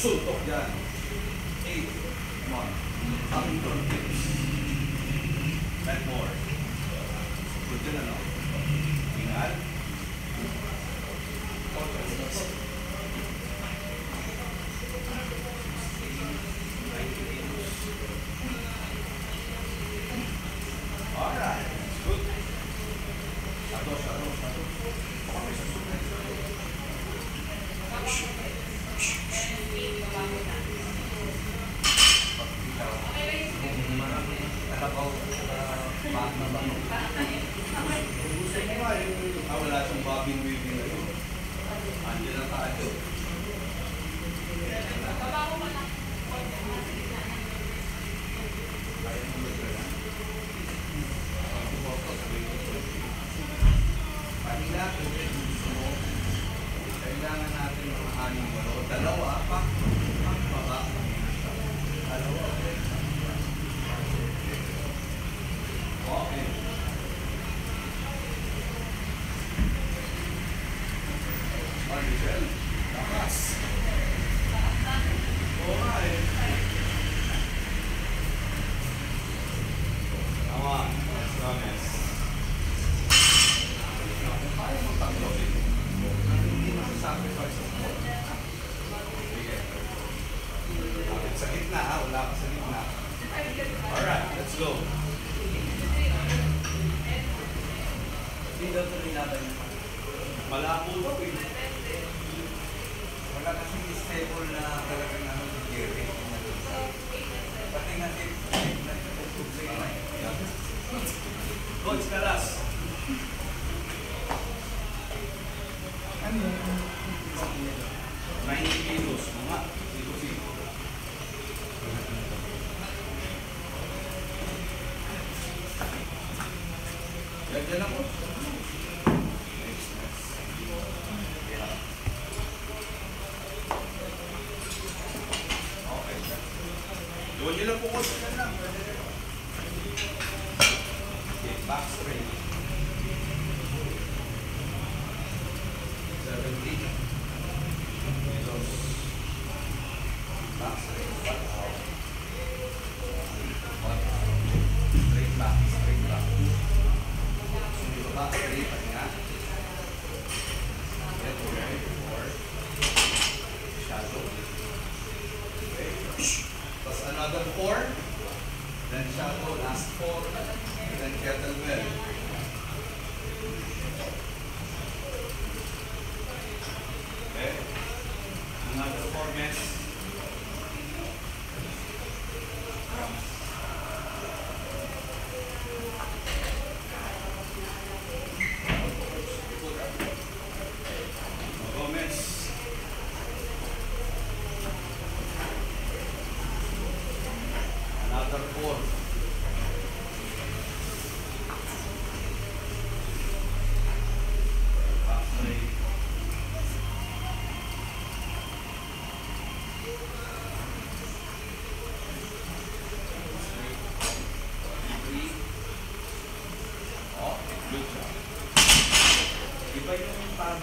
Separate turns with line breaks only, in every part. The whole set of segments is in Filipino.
手动呀 tinatay mo? Malabo to eh.
Wala kasi stable na talagang ano yung dere. Pati nga tip, tip na problema.
Coach Caras.
Ano yun?
90 kilos, mga. Ito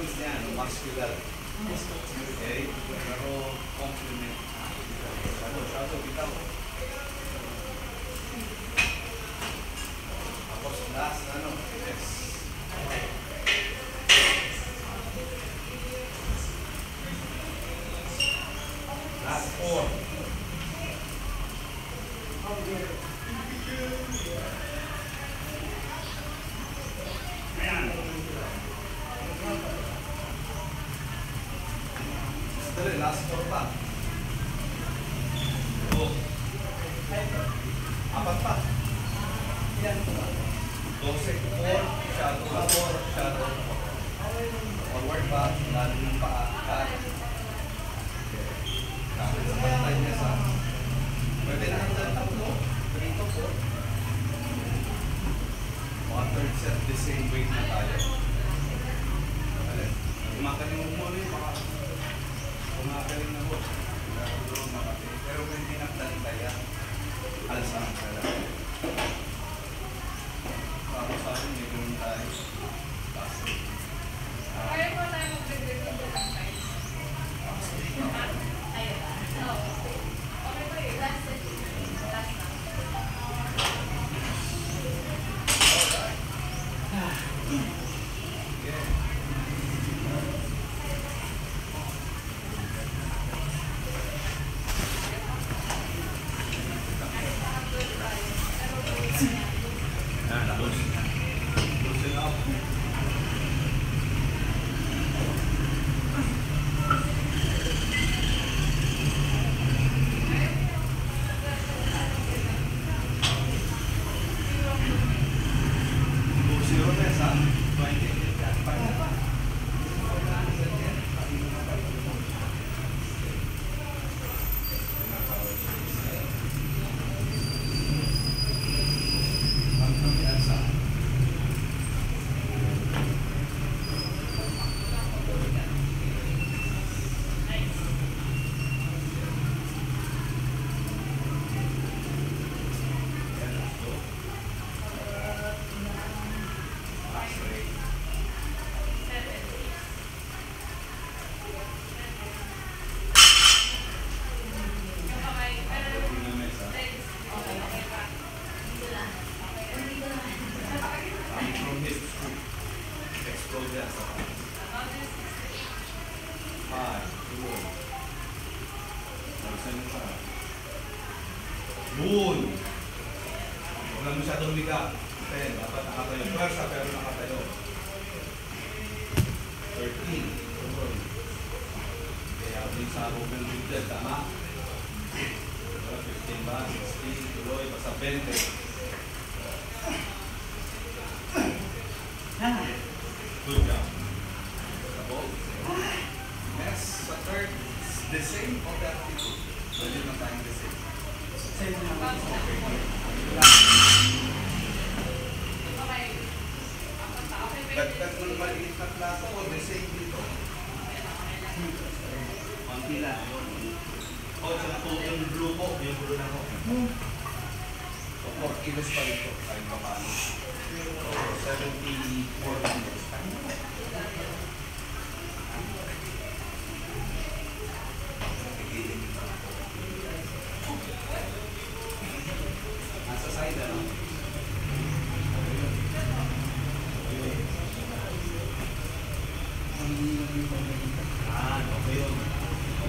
is there once together. Okay, pero complement. Thank you. Konti lang. O, tsaka po yung blue po, yung blue na po. So, 4 kilos pa 74 kilos. Nasa side? Ah, yun.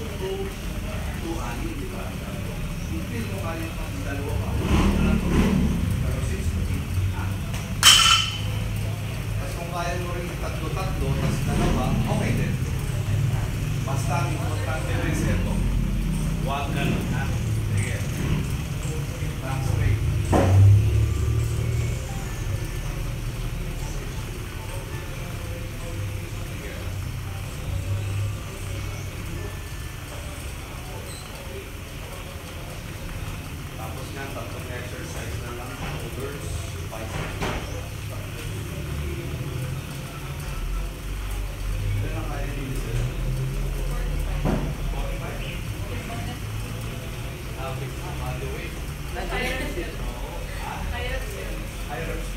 tatlo, two, two, anim, di ba? Hindi mo kaya pang dalawa pa. Pero six to eight. Ah. Tapos kung kaya mo rin tatlo-tatlo, okay din. Basta ang importante rin sa ito. Huwag ganun,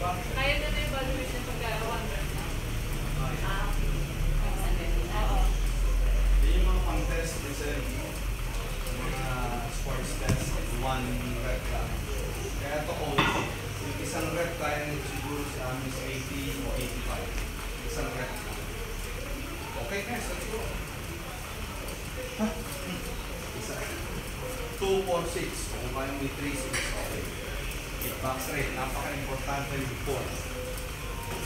Reps pa? Yun yung mga pang-test minsan, mga sports test, one rep lang. Kaya ito ko, yung isang rep kaya nito siguro sa amin sa 80 o 85. Isang. Okay, guys, let's go. Ha? Isa. 2, 4, 6. Kung kaya may 3, 6, okay. Kick back straight. Napaka-importante yung 4.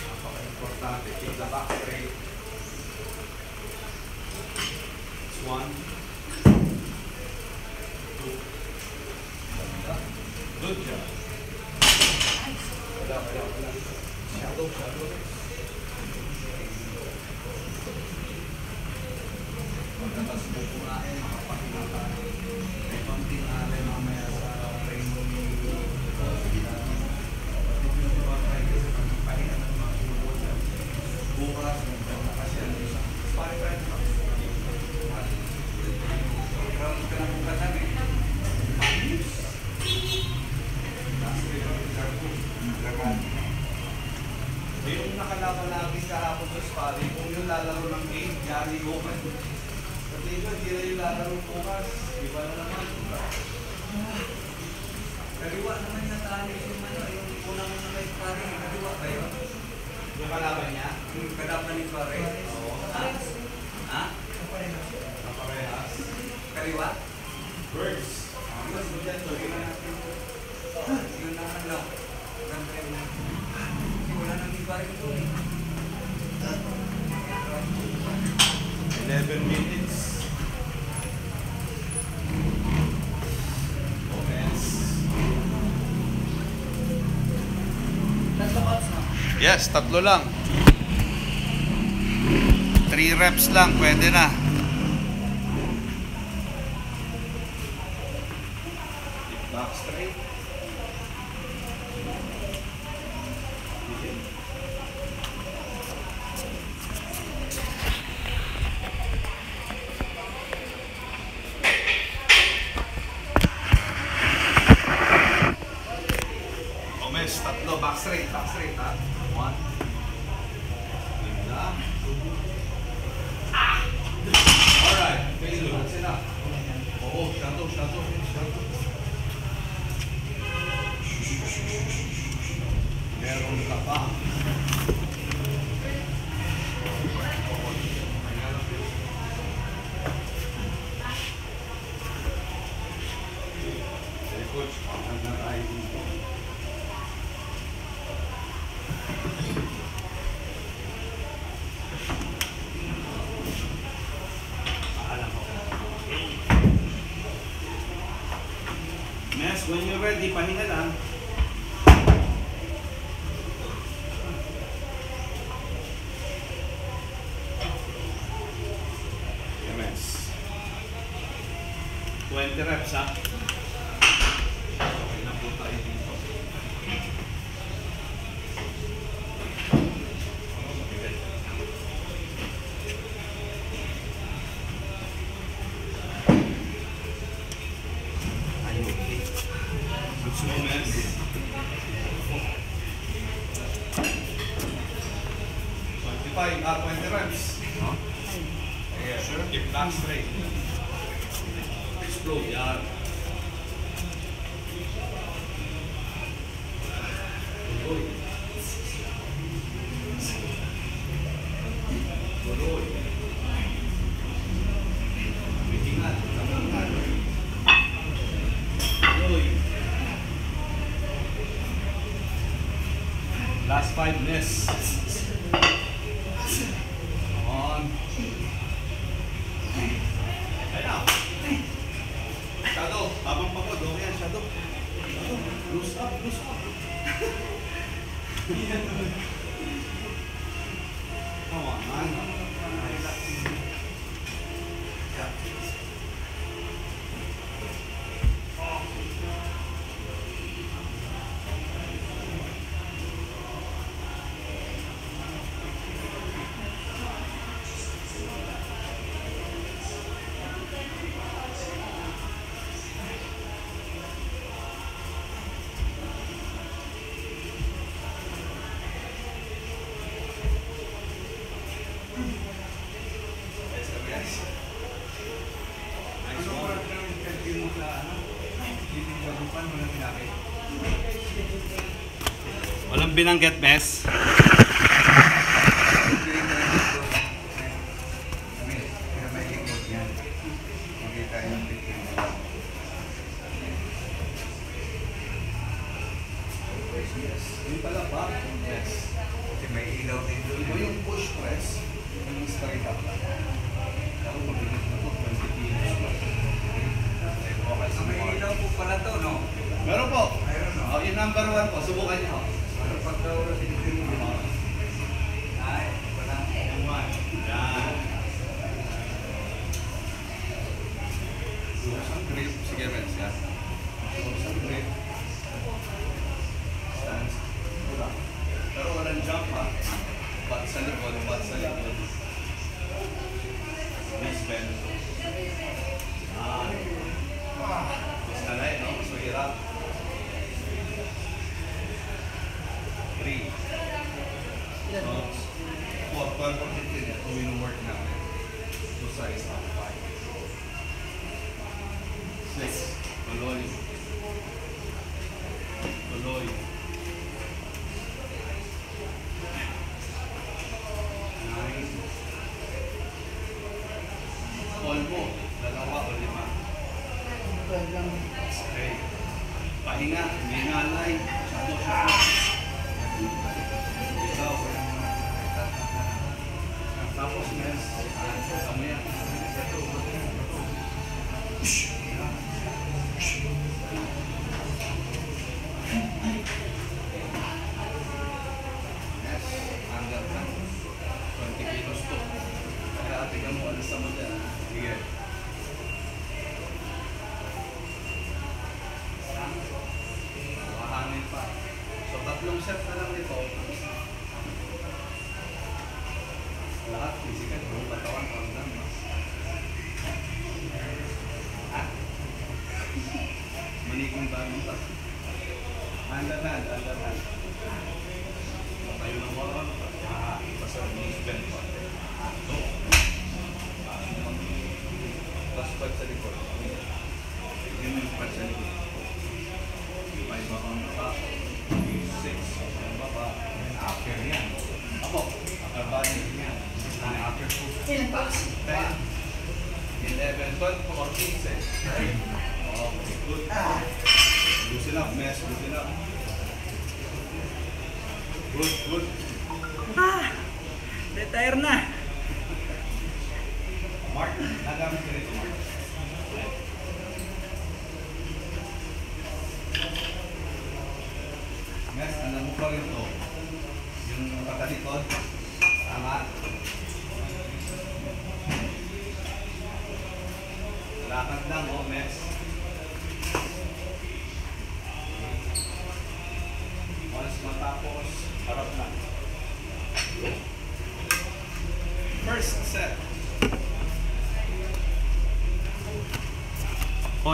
Napaka-importante. Kick the back straight. It's one, Yes,
tatlo
lang. 3 reps lang, pwede na. where the money has five up on the runs. No? Yeah, sure. Get back straight. Explode, yeah. binanggit, bes?
Yung
pala ba? Yes.
Okay, may ilaw din doon.
O yung push press, yung straight up lang. Ako mabilis na po, 20 kilos lang. Okay,
so po pala to, no?
Meron po. Meron, number one po, subukan niyo. know pahinga, hingalay, satu saat.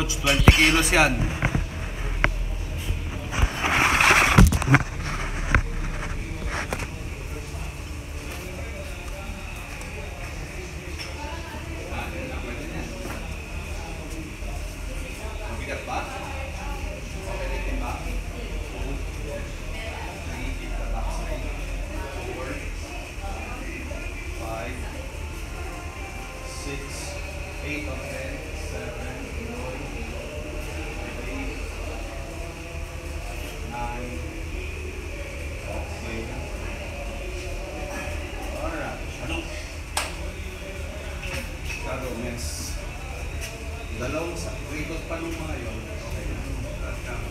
Coach, 20 kilos yan. Ah, Dalawang sa rito pa nung mga yun. Okay. Welcome.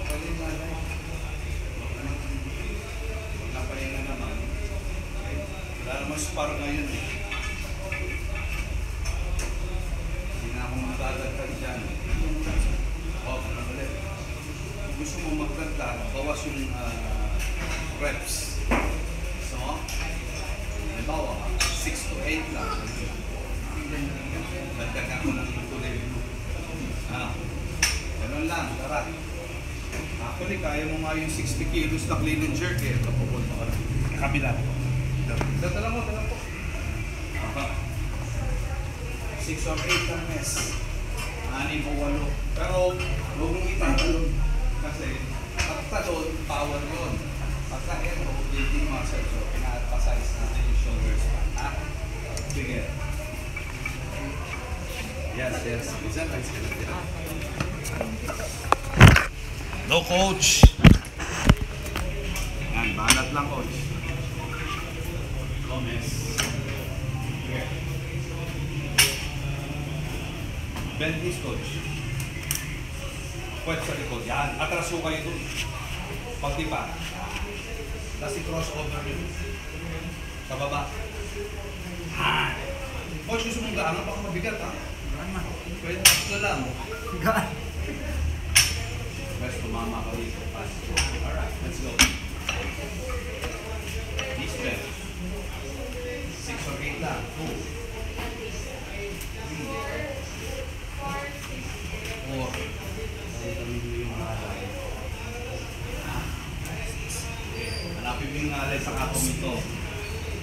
Pwede na lang. Napahinga naman. Okay. Wala naman spar ngayon eh. Hindi na ako magdadagdag dyan. O, ano ulit. Kung gusto mo magdagdag, bawas yung ah, reps. So, halimbawa, 6 to 8 lang. Dagdagan ko ng tuloy. Ano? Ganun lang, tara. Actually, kaya mo nga yung 60 kilos na clean and jerk eh. Napupunta ka na. Kabila. Dala mo, dala po. Aha. 6 or 8 lang mes. Anim o walo. Pero, huwag mong itatalon. Kasi, pagtalon, power yun. Pagka ito, building muscle. So, pinapasize natin yung shoulder span. Ha? Sige. Yes, yes. Isa, nice ka na. No, coach. Yan, banat lang, coach. Gomez. Bend knees, coach. Pwede sa likod. Yan. Atras ho kayo dun. Pagdipa. Tapos i-cross over yun. Sa baba. Ah. Coach, gusto mong gaangan? Baka mabigat, ha? Pwede na lang.
God.
Best tumama ka dito. Alright, let's go. Bend. Six or eight lang. Two. Three. Four. Hanapin mo sa kapong ito.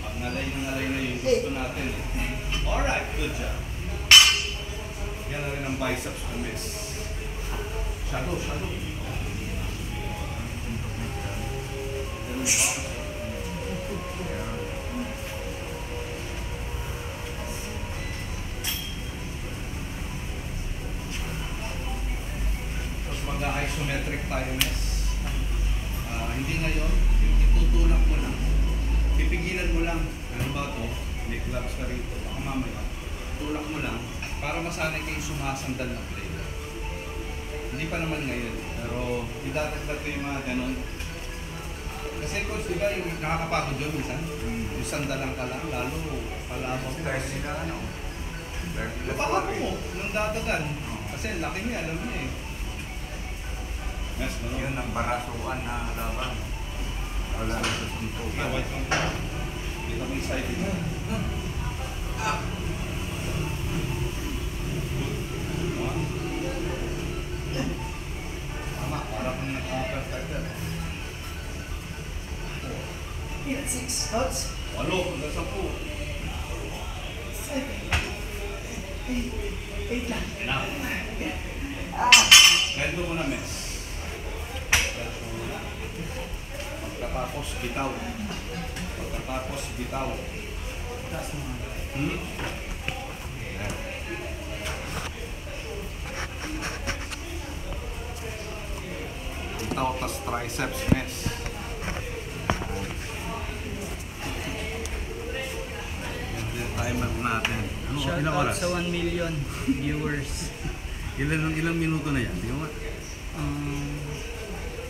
Pag ngalay ng ngalay na gusto natin. Alright, good job. Yan na biceps ko, miss. Shadow, shadow. Mag-isometric tayo, miss. Ah, hindi ngayon, itutulak mo lang. Pipigilan mo lang. Ano ba to? May gloves ka rito. Baka mamaya. Tulak mo lang para masanay kayo sumasandal na play. Hindi pa naman ngayon. Pero idadagdag ko yung mga ganon. Kasi coach, di ba yung nakakapagod yun minsan? Yung sandalan ka lang, lalo palabaw mo.
Dahil sila ano. Sorry.
mo, nung dadagan. Kasi laki niya, alam niya eh. Yes, no?
Yun ang barasuan na laban.
Wala na sa
white one.
Dito may side dito. Tama,
six, thoughts?
Walo, hanggang sampu.
Seven. Eight. Eight lang.
Enough.
Ah!
Ganito mo na, mes. Ganito mo na. Pagkatapos, bitaw. Pagkatapos, bitaw.
Taas nga.
Hmm? Bitaw, tas triceps, mes.
Sa 1 million viewers.
Ilan, ilang minuto na yan? Tingnan mo.
Um,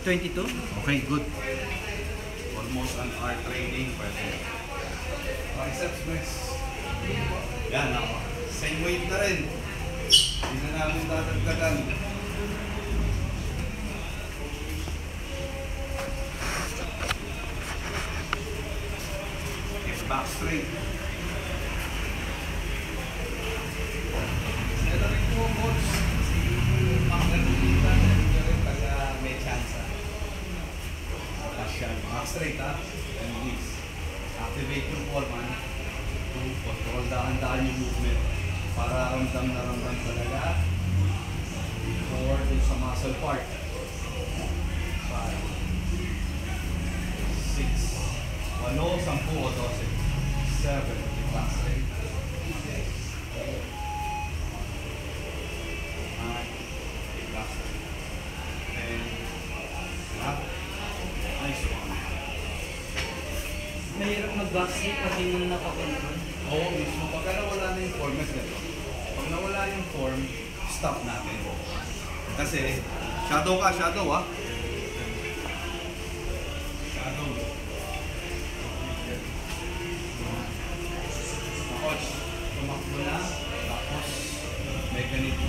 22?
Okay, good. Almost an hour training, pwede. Triceps press. Yan ako. Same weight na rin. Hindi na namin dadagdagan. Yung movement. Para ramdam na ramdam talaga. Forward sa muscle part. Five. Six. Walo, sampu o dose. Seven. Back straight. Eight. Nine. Back straight. Ten. Up. Nice one.
Mahirap mag-backseat pag hindi mo na nakakontrol.
Oo, mismo. Pag nawala yung form, stop natin. Kasi, shadow ka, shadow ah. Shadow. Coach, tumakbo na. Tapos, may ganito.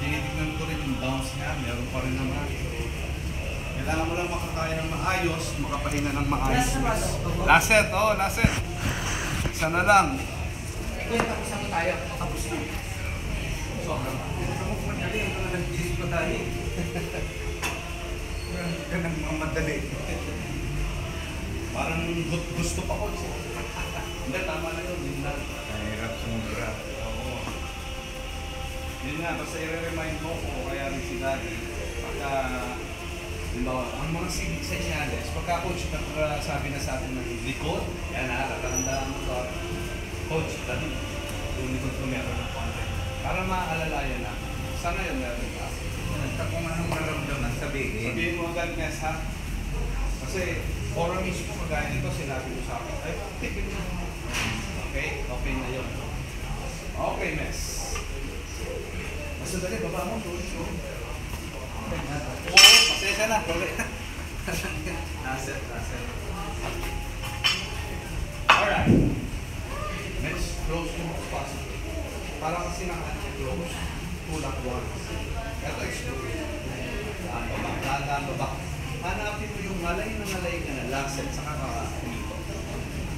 Tinitignan ko rin yung bounce niya. Meron pa rin naman. Kailangan mo lang makakaya ng maayos, makapahinga ng maayos.
Last
set, oh, last set. Isa na lang.
Kuya, tapos na tayo. Tapos na.
Sobrang.
Madali, ito na nag-gis pa tayo. Hindi ka nang mamadali.
Parang gu- gusto pa ko. Hindi, tama na yun. Yun lang.
Mahirap sumubra.
Oo. I-remind ko kaya rin si Daddy. Pagka, Halimbawa, ang mga senyales, pagka coach na sabi na sa atin ng likod, yan na, mo to. Coach, Daddy, yung likod ko. Para maalalayan na. Sana yun meron ka.
Basta kung anong maramdaman sabihin.
Sabihin mo agad, Nes, ha? Kasi, oral mismo kagaya nito, sinabi ko sa akin, ay, tipin mo. Okay? Okay na yun. Okay, Mes. Basta dali, baba mo, tuloy mo. Oo, pasensya na. Sorry. Naset, naset. Alright. Let's close as possible. Para kasi nang close, tulak once. Ito explode. Daan baba, daan, daan baba. Hanapin mo yung malay na malay ka na laset sa kakakumito.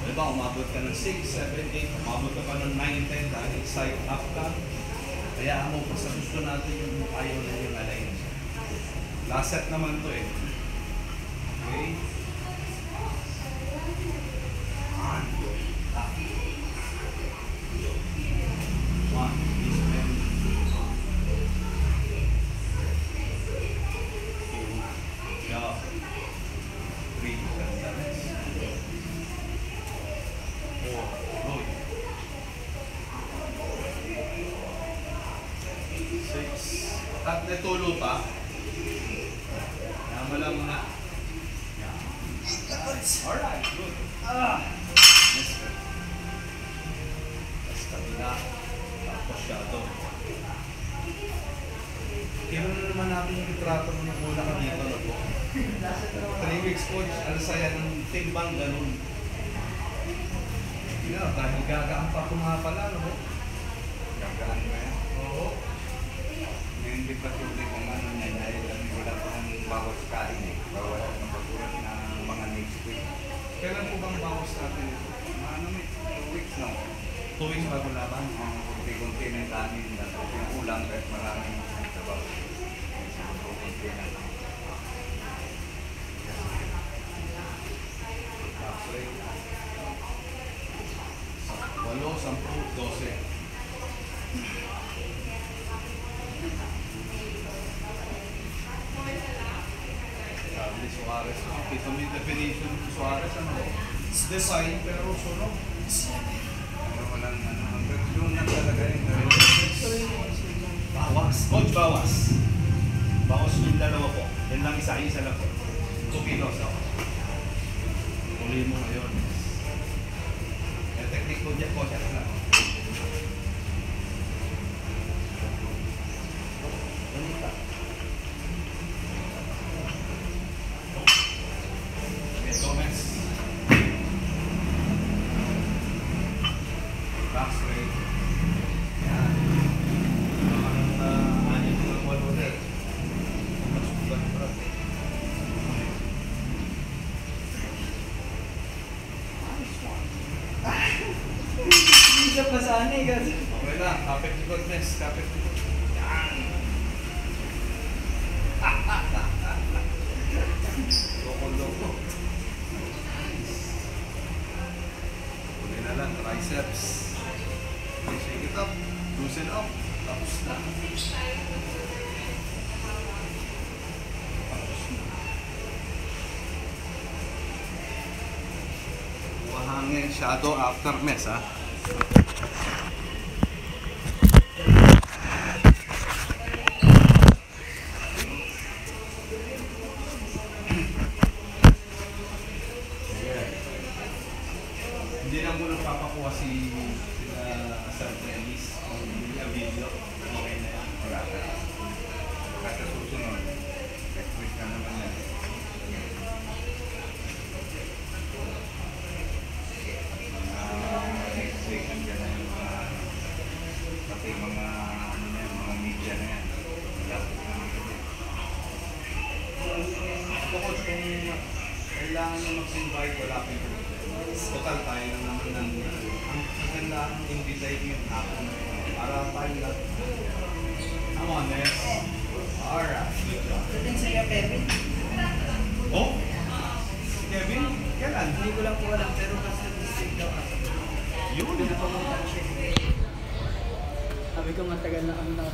Diba, umabot ka ng 6, 7, 8, umabot ka pa ng 9, 10 dahil side up ka. Kaya mo pa sa gusto natin yung ayaw na yung alay na siya. Last set naman to eh. Okay? Tatlo tulo pa. Tama lang muna. Alright, good. Ah. Yes, sir. Tapos. Tapos shadow. Kaya na naman natin yung litrato ng una ka dito. No? Three weeks coach, ano saya ng timbang ganun. Yeah, dahil gagaan pa ko nga pala, no?
Gagaan mo yan hindi pa tuloy kung ano niya dahil wala pang bawas kain eh. Bawal ang pagkulat ng mga next week. Kailan po bang bawas natin ito?
Ano, eh, two weeks na. Two weeks bago laban?
Oo, kunti-kunti ng kanin. Tapos yung ulam kahit maraming sabaw. Kunti-kunti na
lang. Walo, sampu, dose. Suarez, kita mo yung definition ni Suarez, ano? It's design pero sunog.
Pero walang ano. Hanggang doon na talaga yung.
Bawas. Coach, bawas. Bawas yung dalawa po. Yan lang isa, isa lang po. Two kilos ako.
Tuloy mo ngayon. Yung technique ko dyan, coach, ano
Pasanay kasi.
Okay lang, kapit likod, Nes. Kapit likod. Yan. Loko-loko. Huli na lang, triceps. Shake it up. Loosen up. Tapos na. Tapos na. Shadow after mess, ha?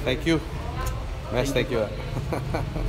Thank you. Mes, thank you.